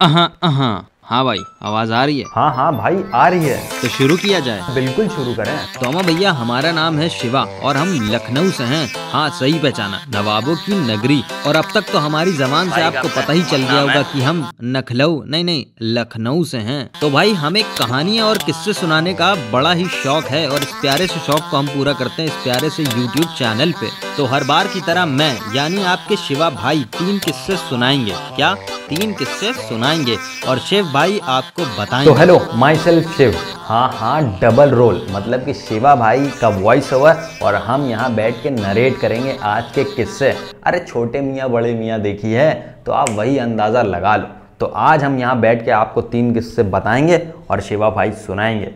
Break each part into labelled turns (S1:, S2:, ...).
S1: अहाँ अहाँ। हाँ भाई आवाज़ आ रही है।
S2: हाँ हाँ भाई आ रही है।
S1: तो शुरू किया जाए।
S2: बिल्कुल शुरू करें।
S1: तो अमा भैया हमारा नाम है शिवा और हम लखनऊ से हैं। हाँ सही पहचाना। नवाबों की नगरी। और अब तक तो हमारी जबान से आपको पता ही चल गया होगा कि हम नखलऊ नहीं नहीं लखनऊ से हैं। तो भाई हमें कहानियाँ और किस्से सुनाने का बड़ा ही शौक है और इस प्यारे से शौक को हम पूरा करते हैं इस प्यारे से यूट्यूब चैनल पे। तो हर बार की तरह मैं यानी आपके शिवा भाई तीन किस्से सुनाएँगे। क्या? तीन किस्से सुनाएँगे और शिव भाई आपको बताएँगे।
S2: तो हेलो माई सेल्फ शिव। हाँ हाँ डबल रोल मतलब कि शिवा भाई का वॉइस ओवर और हम यहाँ बैठ के नरेट करेंगे आज के किस्से। अरे छोटे मियाँ, बड़े मियाँ देखी है तो आप वही अंदाज़ा लगा लो। तो आज हम यहाँ बैठ के आपको तीन किस्से बताएँगे और शिवा भाई सुनाएँगे।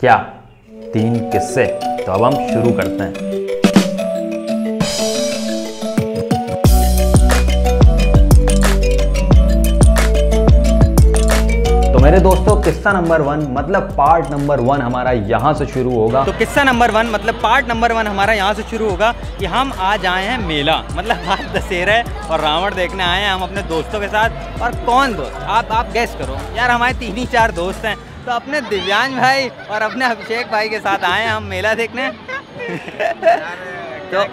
S2: क्या? तीन किस्से। तो अब हम शुरू करते हैं। किस्सा नंबर वन मतलब पार्ट नंबर वन हमारा यहाँ से शुरू होगा।
S3: तो किस्सा नंबर वन मतलब पार्ट नंबर वन हमारा यहाँ से शुरू होगा कि हम आज आए हैं मेला मतलब आज दशहरा है और रावण देखने आए हैं हम अपने दोस्तों के साथ। और कौन दोस्त? आप आप गैस करो। यार, हमारे तीन ही चार दोस्त हैं तो अपने दिव्यांग भाई और अपने अभिषेक भाई के साथ आए हैं हम मेला देखने। तो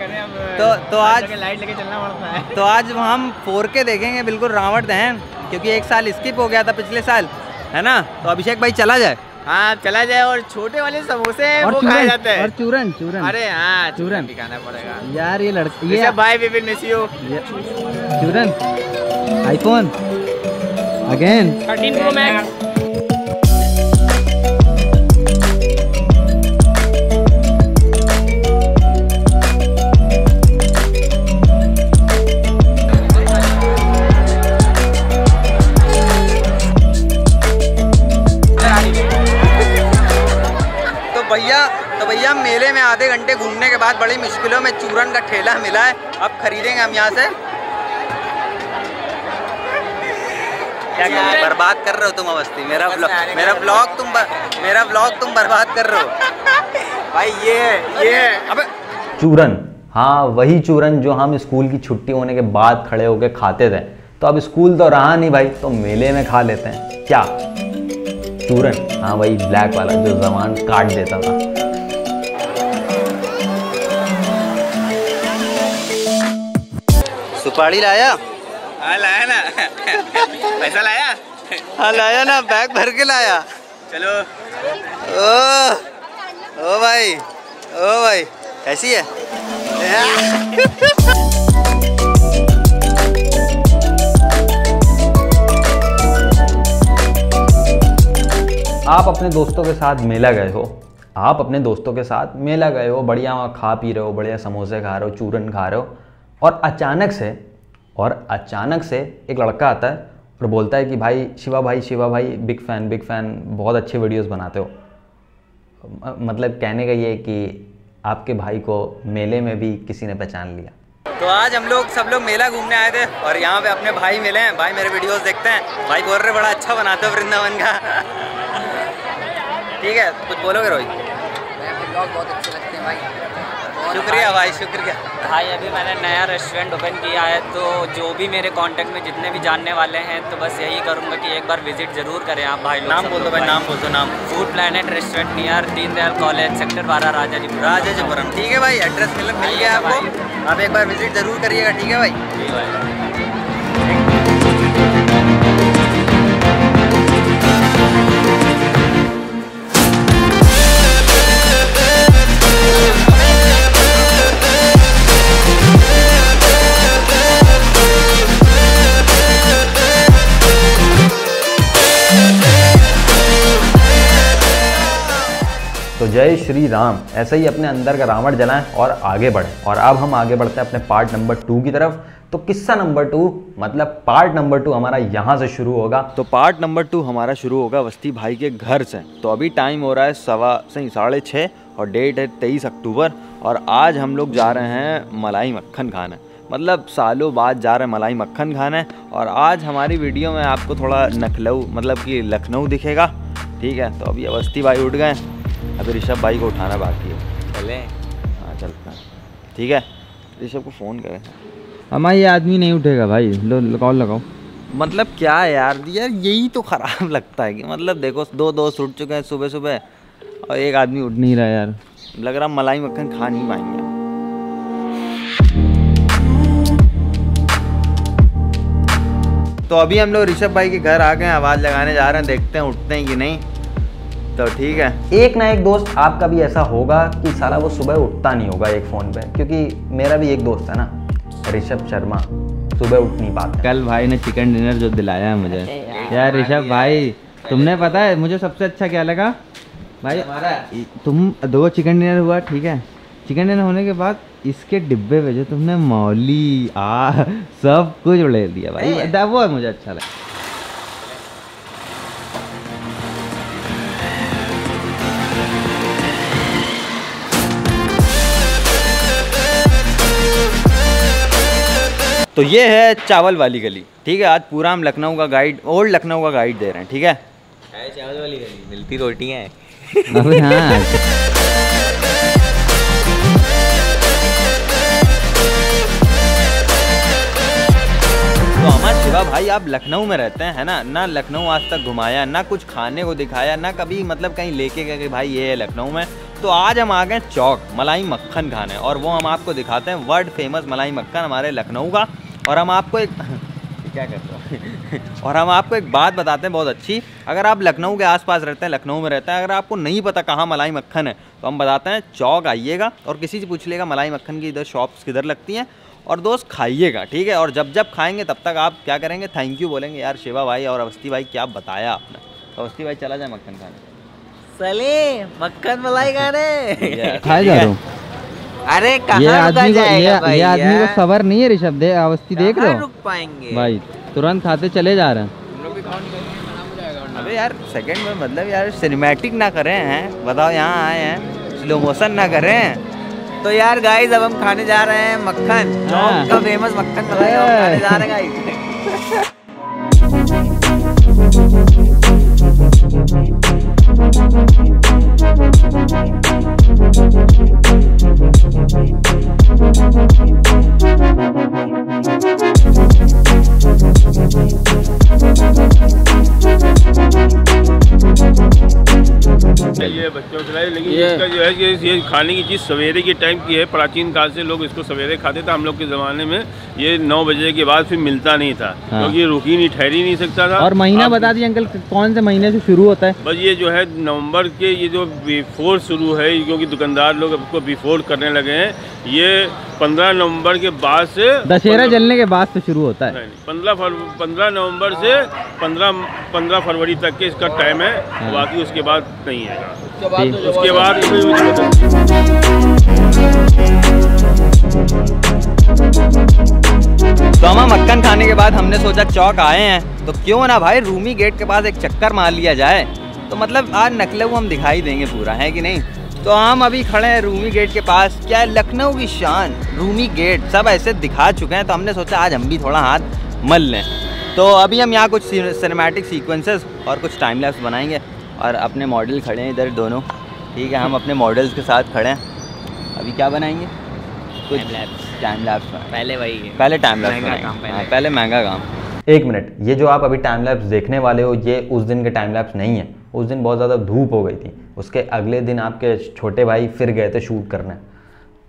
S3: तो तो आज
S4: लाइट लेके चलना पड़ता है
S3: तो आज हम फोर के देखेंगे, बिल्कुल रावण दहन, क्योंकि एक साल स्किप हो गया था पिछले साल। है ना? तो अभिषेक भाई चला जाए।
S4: हाँ चला जाए और छोटे वाले समोसे और वो खाए जाते हैं।
S3: और चूरन चूरन।
S4: अरे हाँ
S3: चूरन।
S4: दिखाना भी खाना पड़ेगा।
S3: यार ये लड़का
S4: ये भाई भी भी मिस यू।
S3: चूरन आईफोन। अगेन
S4: 13 प्रो मैक्स
S3: अब खरीदेंगे हम यहाँ से। बर्बाद कर रहे हो तुम अवस्थी। मेरा ब्लॉग मेरा ब्लॉग तुम बर- मेरा ब्लॉग तुम बर्बाद कर रहे हो।
S4: भाई ये ये
S3: अबे
S2: चूरन। हाँ वही चूरन जो हम स्कूल की छुट्टी होने के बाद खड़े होके खाते थे। तो अब स्कूल तो रहा नहीं भाई तो मेले में खा लेते हैं। क्या? चूरन। हाँ वही ब्लैक वाला जो जबान काट देता था।
S3: सुपारी लाया?
S4: हाँ लाया ना। पैसा लाया?
S3: हाँ लाया ना बैग भर के लाया।
S4: चलो।
S3: ओ ओ भाई ओ भाई कैसी है?
S2: आप अपने दोस्तों के साथ मेला गए हो। आप अपने दोस्तों के साथ मेला गए हो बढ़िया वहाँ खा पी रहे हो बढ़िया समोसे खा रहे हो चूरन खा रहे हो। और अचानक से और अचानक से एक लड़का आता है और बोलता है कि भाई शिवा भाई शिवा भाई बिग फ़ैन बिग फ़ैन बहुत अच्छे वीडियोस बनाते हो। मतलब कहने का ये कि आपके भाई को मेले में भी किसी ने पहचान लिया।
S3: तो आज हम लोग सब लोग मेला घूमने आए थे और यहाँ पे अपने भाई मिले हैं। भाई मेरे वीडियोस देखते हैं। भाई बोल रहे बड़ा अच्छा बनाते हो वृंदावन का। ठीक है कुछ बोलोगे रोहित?
S5: ब्लॉग बहुत अच्छे लगते हैं भाई।
S3: शुक्रिया भाई शुक्रिया।
S6: भाई अभी मैंने नया रेस्टोरेंट ओपन किया है तो जो भी मेरे कांटेक्ट में जितने भी जानने वाले हैं तो बस यही करूँगा कि एक बार विज़िट ज़रूर करें आप भाई
S3: नाम बोल दो भाई नाम बोल दो नाम।
S6: Food planet restaurant near Deendayal college sector बारह राजा जी
S3: जीपुरम ठीक है भाई एड्रेस मिल गया आपको। आप एक बार विज़िट ज़रूर करिएगा ठीक है भाई?
S2: तो जय श्री राम, ऐसे ही अपने अंदर का रावण जलाएँ और आगे बढ़ें। और अब हम आगे बढ़ते हैं अपने पार्ट नंबर टू की तरफ़। तो किस्सा नंबर टू मतलब पार्ट नंबर टू हमारा यहाँ से शुरू होगा।
S1: तो पार्ट नंबर टू हमारा शुरू होगा वस्ती भाई के घर से। तो अभी टाइम हो रहा है सवा, सही साढ़े छः और डेट है तेईस अक्टूबर। और आज हम लोग जा रहे हैं मलाई मक्खन खाने। मतलब सालों बाद जा रहे हैं मलाई मक्खन खाने। और आज हमारी वीडियो में आपको थोड़ा नखलऊ मतलब कि लखनऊ दिखेगा। ठीक है तो अभी अवस्थी भाई उठ गए। अभी ऋषभ भाई को उठाना बाकी है।
S3: चले।
S1: हाँ चलते हैं। ठीक है? ऋषभ को फ़ोन करें।
S7: हमारा ये आदमी नहीं उठेगा भाई। लो कॉल लगाओ।
S2: मतलब क्या है यार? यार यही तो ख़राब लगता है कि मतलब देखो दो दोस्त उठ चुके हैं सुबह सुबह और एक आदमी उठ नहीं रहा यार। लग रहा मलाई मक्खन खा नहीं पाएँगे। तो अभी हम लोग ऋषभ भाई के घर आ गए हैं आवाज़ लगाने जा रहे हैं देखते हैं उठते हैं कि नहीं। तो ठीक है।
S8: एक ना एक दोस्त आपका भी ऐसा होगा कि साला वो सुबह उठता नहीं होगा एक फ़ोन पे क्योंकि मेरा भी एक दोस्त है ना ऋषभ शर्मा। सुबह उठ नहीं पाता।
S2: कल भाई ने चिकन डिनर जो दिलाया है मुझे। यार ऋषभ भाई तुमने पता है मुझे सबसे अच्छा क्या लगा? भाई तुम दो चिकन डिनर हुआ ठीक है। चिकन डिनर होने के बाद इसके डिब्बे पे जो तुमने मौली आ सब कुछ ले दिया भाई। वो मुझे अच्छा लगा। तो ये है चावल वाली गली ठीक है? आज पूरा हम लखनऊ का गाइड ओल्ड लखनऊ का गाइड दे रहे हैं ठीक है?
S4: चावल वाली गली मिलती रोटियाँ हैं।
S2: हाँ। तो हमारे शिवा भाई आप लखनऊ में रहते हैं है ना? ना लखनऊ आज तक घुमाया ना कुछ खाने को दिखाया ना कभी मतलब कहीं लेके गए कि भाई ये है लखनऊ में। तो आज हम आ गए चौक मलाई मक्खन खाने और वो हम आपको दिखाते हैं वर्ल्ड फ़ेमस मलाई मक्खन हमारे लखनऊ का। और हम आपको एक क्या करते हो? और हम आपको एक बात बताते हैं बहुत अच्छी। अगर आप लखनऊ के आसपास रहते हैं लखनऊ में रहते हैं अगर आपको नहीं पता कहाँ मलाई मक्खन है तो हम बताते हैं चौक आइएगा और किसी से पूछ लेगा मलाई मक्खन की इधर शॉप्स किधर लगती हैं। और दोस्त खाइएगा ठीक है? और जब जब खाएँगे तब तक आप क्या करेंगे? थैंक यू बोलेंगे यार शिवा भाई और अवस्थी भाई क्या बताया आपने? तो अवस्थी भाई चला जाए मक्खन खाने।
S4: सले मक्खन मलाई खाने
S2: खाए जा रहा हूँ?
S4: अरे
S2: ये
S4: कहाँ
S2: आदमी को ये,
S4: भाई
S2: ये आदमी को सबर नहीं है ऋषभ दे अवस्थी देख रहे हो
S4: रुक पाएँगे?
S2: भाई तुरंत खाते चले जा रहे हैं। अबे यार सेकंड में मतलब यार सिनेमैटिक ना करें हैं? बताओ यहाँ आए हैं। स्लो मोशन ना करें।
S4: तो यार गाइस अब हम खाने जा रहे हैं मक्खन।
S2: हाँ।
S4: चौक का फ़ेमस मक्खन खाने जा रहे हैं गाइस
S7: जो है कि ये खाने की चीज़ सवेरे के टाइम की है। प्राचीन काल से लोग इसको सवेरे खाते थे। हम लोग के ज़माने में ये नौ बजे के बाद फिर मिलता नहीं था।
S2: हाँ।
S7: क्योंकि ये रुक ही नहीं ठहर ही नहीं सकता था।
S2: और महीना बता दीजिए अंकल कौन से महीने से शुरू होता है?
S7: बस ये जो है नवंबर के ये जो बिफोर शुरू है क्योंकि दुकानदार लोग इसको बिफोर करने लगे हैं। ये पंद्रह नवंबर के बाद से
S2: दशहरा जलने के बाद से शुरू होता है।
S7: पंद्रह पंद्रह नवंबर से पंद्रह पंद्रह फरवरी तक के इसका टाइम है।
S2: हाँ।
S7: बाकी उसके बाद नहीं है। उसके बाद
S2: तो हम मक्खन खाने के बाद हमने सोचा चौक आए हैं। तो क्यों ना भाई रूमी गेट के पास एक चक्कर मार लिया जाए। तो मतलब आज नकलऊ हम दिखाई देंगे पूरा, है कि नहीं? तो हम अभी खड़े हैं रूमी गेट के पास। क्या लखनऊ की शान, रूमी गेट, सब ऐसे दिखा चुके हैं। तो हमने सोचा आज हम भी थोड़ा हाथ मल लें। तो अभी हम यहाँ कुछ सिनेमैटिक सीक्वेंसेस और कुछ टाइम लैप्स बनाएँगे और अपने मॉडल खड़े हैं इधर दोनों। ठीक है हम अपने मॉडल्स के साथ खड़े हैं। अभी क्या बनाएँगे? कुछ टाइम लैब्स
S4: पहले वही। है
S2: पहले टाइम लैब्स
S4: महँगा काम पहले।
S2: हाँ, पहले महँगा काम।
S8: एक मिनट ये जो आप अभी टाइम लैब्स देखने वाले हो ये उस दिन के टाइम लैब्स नहीं है। उस दिन बहुत ज़्यादा धूप हो गई थी। उसके अगले दिन आपके छोटे भाई फिर गए थे शूट करने।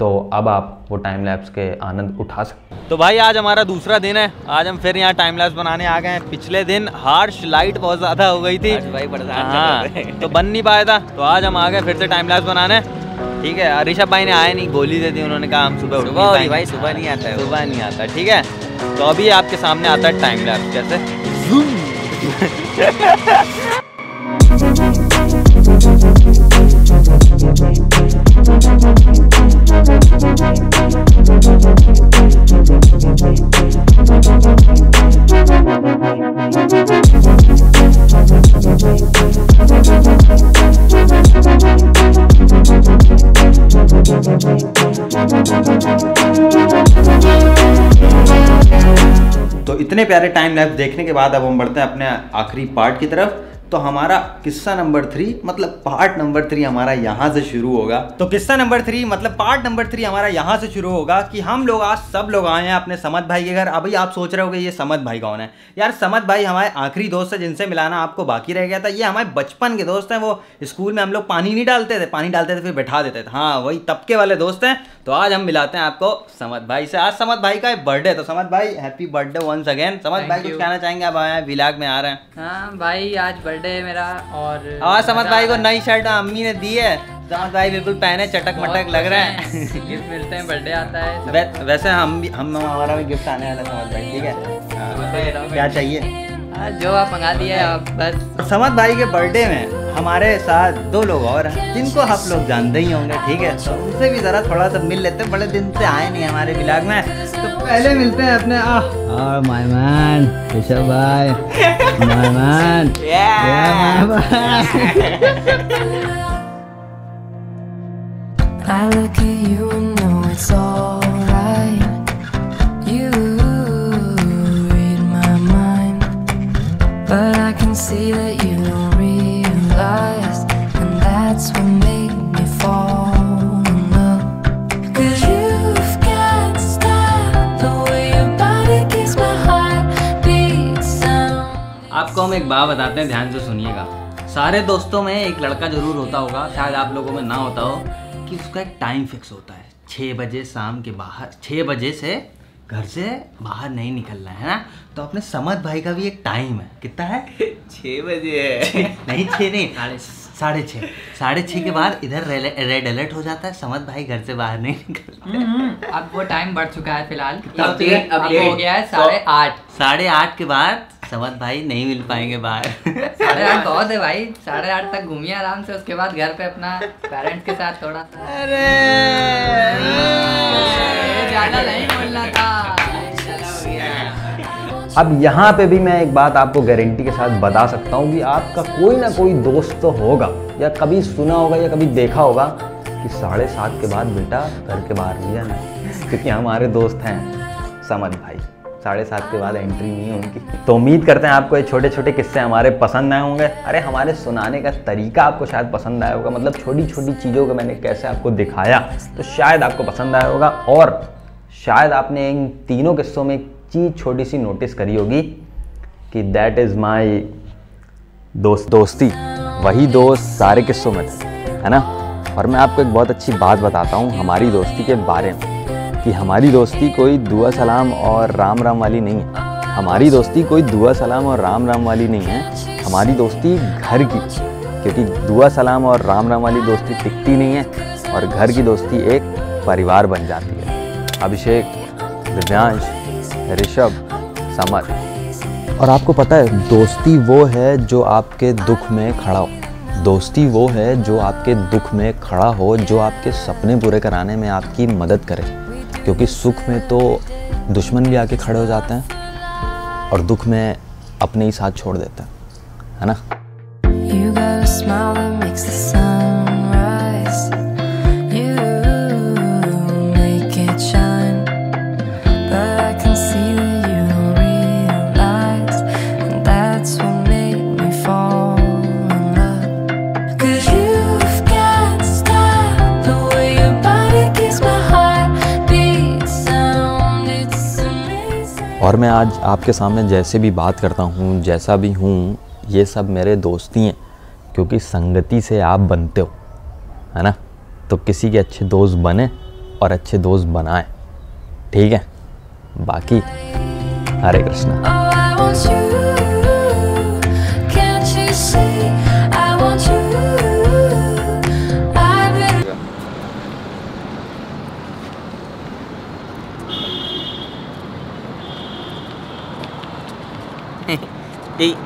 S8: तो अब आप वो टाइम लैप्स के आनंद उठा सकते हैं
S2: तो भाई आज हमारा दूसरा दिन है। आज हम फिर यहाँ टाइम लैप्स बनाने आ गए हैं। पिछले दिन हार्श लाइट बहुत ज़्यादा हो गई थी।
S4: भाई
S2: हाँ तो बन नहीं पाया था। तो आज हम आ गए फिर से टाइम लैप्स बनाने। ठीक है ऋषभ भाई ने आए नहीं गोली दे दी उन्होंने कहा हम सुबह
S4: सुबह। भाई सुबह नहीं आता है।
S2: सुबह नहीं आता। ठीक है तो अभी आपके सामने आता है टाइम लैप्स कैसे तो इतने प्यारे टाइम लैप्स देखने के बाद अब हम बढ़ते हैं अपने आखिरी पार्ट की तरफ़।
S3: तो हमारा किस्सा नंबर थ्री मतलब पार्ट नंबर थ्री हमारा यहाँ से शुरू होगा। तो किस्सा नंबर थ्री मतलब पार्ट नंबर थ्री हमारा यहाँ से शुरू होगा कि हम लोग आज सब लोग आए हैं अपने समद भाई के घर। अभी आप सोच रहे होगे ये समद भाई कौन है? यार समद भाई हमारे आखिरी दोस्त है जिनसे मिलाना आपको बाकी रह गया था। ये हमारे बचपन के दोस्त हैं वो स्कूल में हम लोग पानी नहीं डालते थे पानी डालते थे फिर बैठा देते थे। हाँ वही तबके वाले दोस्त हैं। तो आज हम मिलाते हैं आपको समद भाई से। आज समद भाई का बर्थडे तो समद भाई happy birthday once again Samad भाई कुछ कहना चाहेंगे? आप आए विलाग में आ रहे हैं।
S6: हाँ भाई आज बर्थडे है मेरा और
S3: हाँ समद भाई को नई शर्ट अम्मी ने दी है। समद भाई बिल्कुल पहने चटक मटक लग रहा है।
S6: गिफ्ट मिलते हैं बर्थडे आता है
S3: वै, वैसे हम भी हम हमारा भी गिफ्ट आने वाला समझ भाई ठीक है? हाँ, क्या चाहिए?
S6: हाँ, जो आप मंगा दिए आप बस।
S3: समद भाई के बर्थडे में हमारे साथ दो लोग और हैं जिनको आप लोग जानते ही होंगे ठीक है? तो उनसे भी ज़रा थोड़ा सा मिल लेते हैं बड़े दिन से आए नहीं हमारे विलाग में। पहले मिलते हैं अपने आह।
S1: और माय मैन ऋषभ भाई। My man
S9: I look at you and know it's alright.
S1: हम एक बात बताते हैं ध्यान से सुनिएगा। सारे दोस्तों में एक लड़का ज़रूर होता होगा शायद आप लोगों में ना होता हो कि उसका एक टाइम फिक्स होता है। छः बजे शाम के बाहर छः बजे से घर से बाहर नहीं निकलना है ना? तो अपने समद भाई का भी एक टाइम है। कितना है?
S4: छह बजे है।
S1: नहीं छः नहीं साढ़े छः साढ़े छः के बाद इधर रेड अलर्ट हो जाता है समद भाई घर से बाहर नहीं निकलते
S6: अब वो टाइम बढ़ चुका है फ़िलहाल। अब हो गया है साढ़े आठ।
S1: साढ़े आठ के बाद समद भाई नहीं मिल पाएँगे बाहर।
S6: साढ़े आठ बहुत है भाई साढ़े आठ तक घूमिए आराम से उसके बाद घर पे अपना पेरेंट्स के साथ थोड़ा। अरे! ज़्यादा नहीं बोलना था।
S2: अब यहाँ पे भी मैं एक बात आपको गारंटी के साथ बता सकता हूँ कि आपका कोई ना कोई दोस्त तो होगा या कभी सुना होगा या कभी देखा होगा कि साढ़े सात के बाद बेटा घर के बाहर नहीं जाना क्योंकि हमारे दोस्त हैं समद भाई। साढ़े सात के बाद एंट्री नहीं है उनकी। तो उम्मीद करते हैं आपको ये छोटे छोटे किस्से हमारे पसंद आए होंगे। अरे, हमारे सुनाने का तरीका आपको शायद पसंद आया होगा। मतलब छोटी छोटी चीज़ों को मैंने कैसे आपको दिखाया तो शायद आपको पसंद आया होगा। और शायद आपने इन तीनों किस्सों में एक चीज़ छोटी सी नोटिस करी होगी कि दैट इज़ माई दोस्त, दोस्ती। वही दोस्त सारे किस्सों में थे, है ना? और मैं आपको एक बहुत अच्छी बात बताता हूँ हमारी दोस्ती के बारे में। कि हमारी दोस्ती कोई दुआ सलाम और राम राम वाली नहीं है। हमारी दोस्ती कोई दुआ सलाम और राम राम वाली नहीं है। हमारी दोस्ती घर की, क्योंकि दुआ सलाम और राम राम वाली दोस्ती टिकती नहीं है और घर की दोस्ती एक परिवार बन जाती है। अभिषेक, दिव्यांश, ऋषभ समर और आपको पता है, दोस्ती वो है जो आपके दुख में खड़ा हो। दोस्ती वो है जो आपके दुख में खड़ा हो, जो आपके सपने पूरे कराने में आपकी मदद करे। क्योंकि सुख में तो दुश्मन भी आके खड़े हो जाते हैं और दुख में अपने ही साथ छोड़ देते हैं, है ना? मैं आज आपके सामने जैसे भी बात करता हूँ, जैसा भी हूँ, ये सब मेरे दोस्ती हैं, क्योंकि संगति से आप बनते हो, है ना? तो किसी के अच्छे दोस्त बने और अच्छे दोस्त बनाए, ठीक है? बाकी, हरे कृष्णा।
S9: いい
S3: い